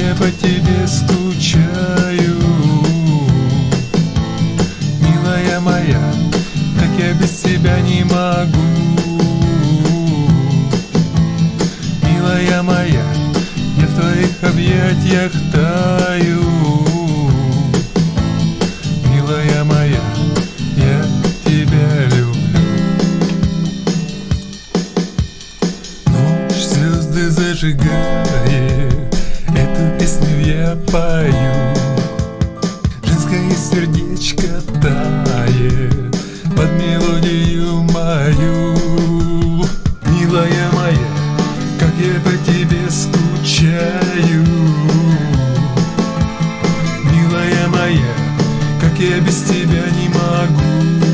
я по тебе скучаю Милая моя, как я без тебя не могу. Милая моя, я в твоих объятиях таю. Милая моя, я тебя люблю. Ночь звезды зажигает я пою. Женское сердечко тает Под мелодию мою. Милая моя, как я по тебе скучаю. Милая моя, как я без тебя не могу.